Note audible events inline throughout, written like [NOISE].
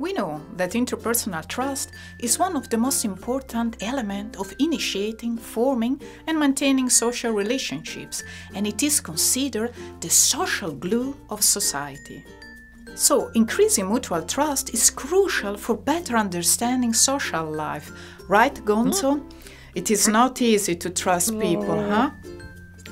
We know that interpersonal trust is one of the most important elements of initiating, forming, and maintaining social relationships, and it is considered the social glue of society. So, increasing mutual trust is crucial for better understanding social life, right, Gonzo? Mm. It is not easy to trust people, huh?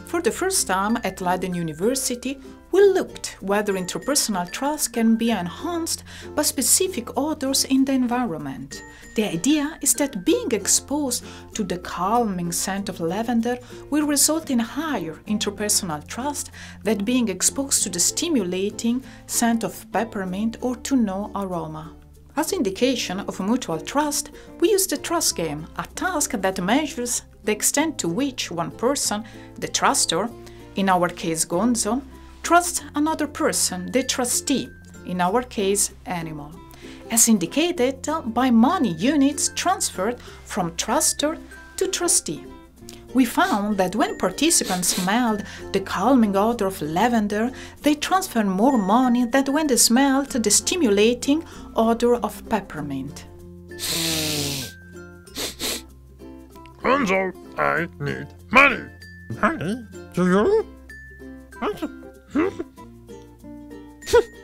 For the first time at Leiden University, we looked whether interpersonal trust can be enhanced by specific odors in the environment. The idea is that being exposed to the calming scent of lavender will result in higher interpersonal trust than being exposed to the stimulating scent of peppermint or to no aroma. As indication of mutual trust, we use the trust game, a task that measures the extent to which one person, the truster, in our case Gonzo, trusts another person, the trustee, in our case, animal, as indicated by money units transferred from truster to trustee. We found that when participants smelled the calming odor of lavender, they transferred more money than when they smelled the stimulating odor of peppermint. Gonzo, I need money. Money? Do you? Hmm. [LAUGHS]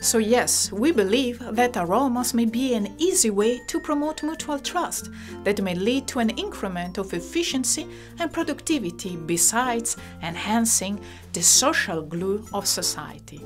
So, yes, we believe that aromas may be an easy way to promote mutual trust that may lead to an increment of efficiency and productivity besides enhancing the social glue of society.